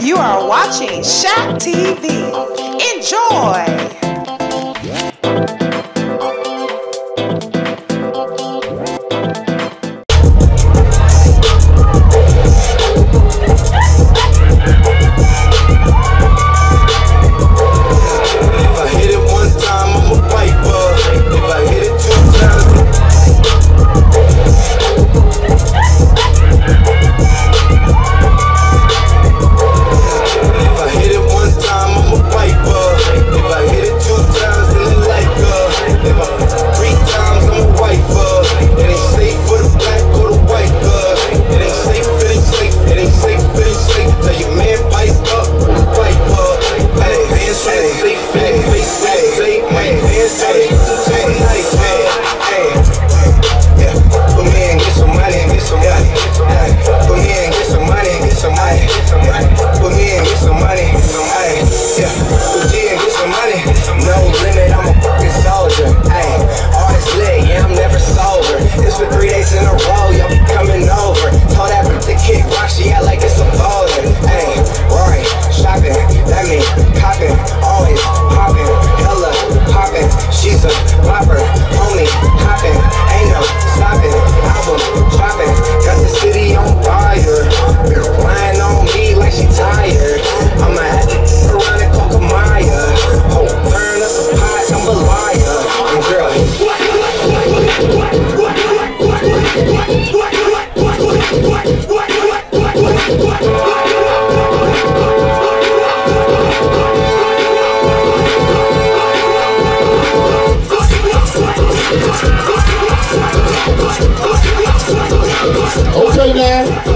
You are watching Shaq TV. Enjoy. Yeah, Okay, now.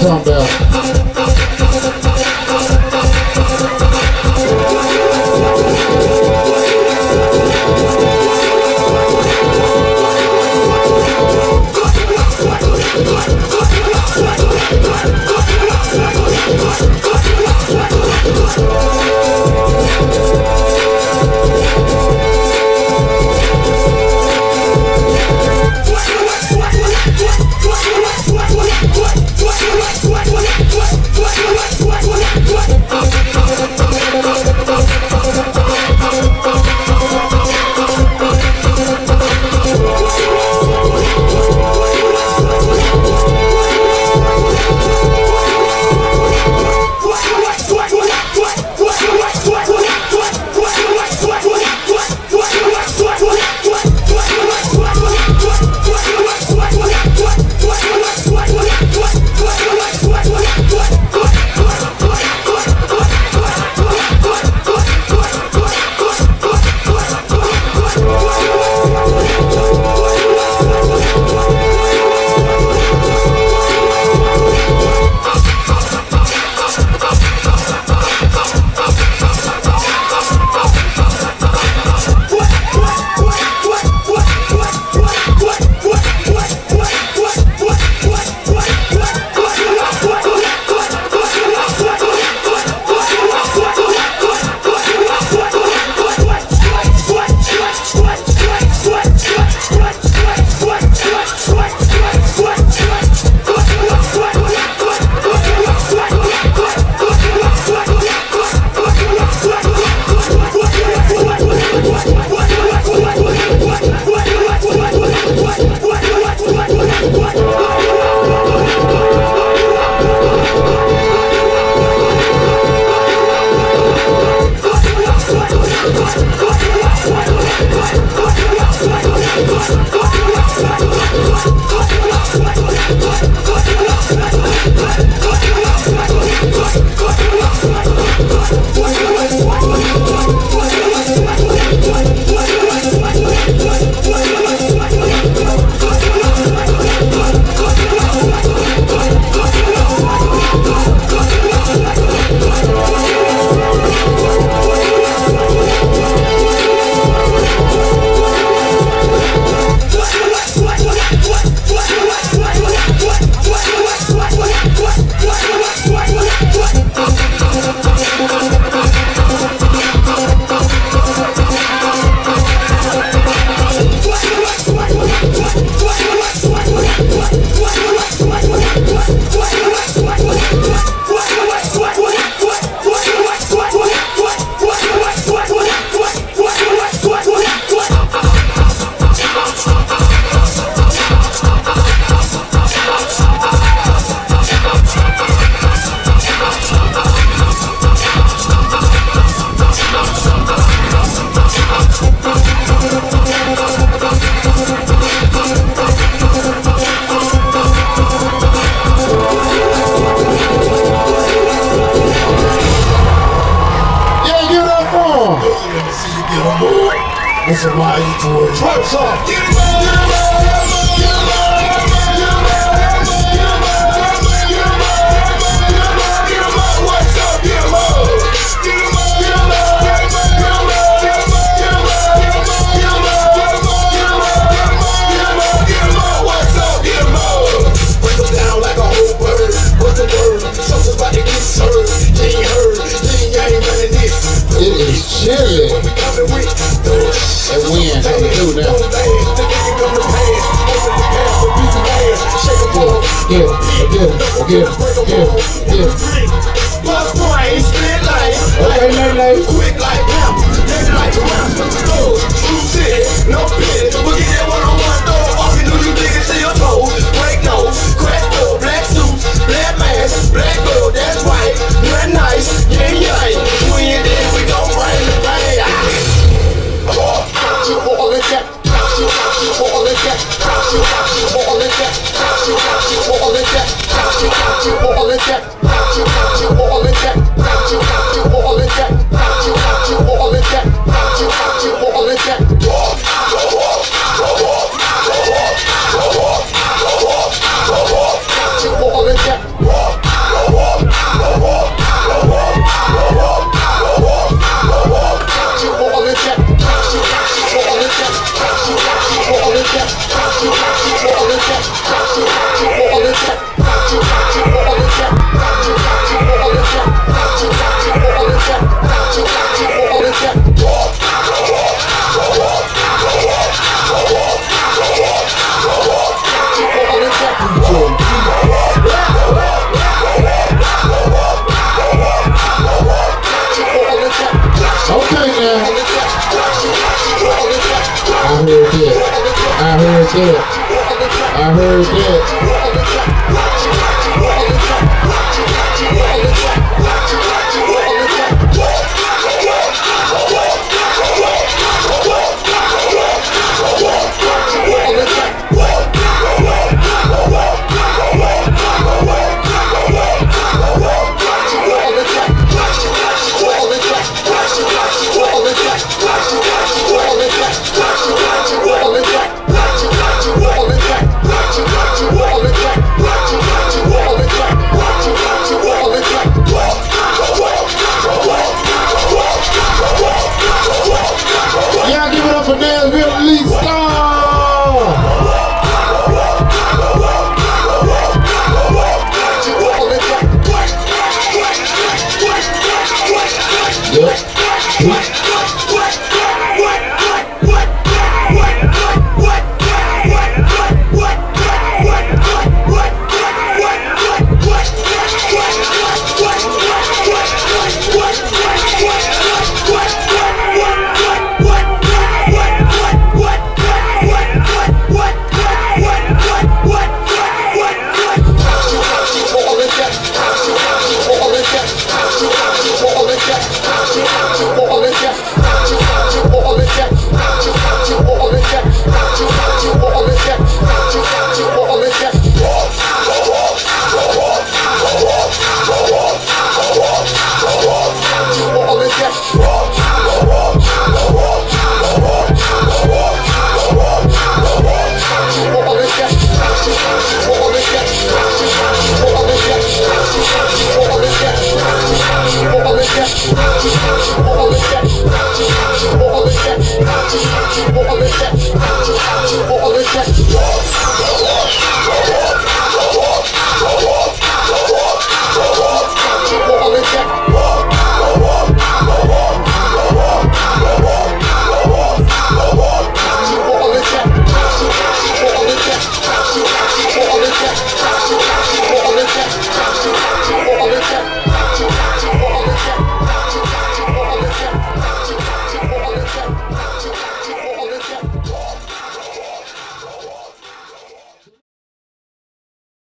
dumbbell. on. This is why you towards. Drop top. Get it, Quick like him, just like around, touch the stove, true sick, no bitch. all in debt. I heard that. Watch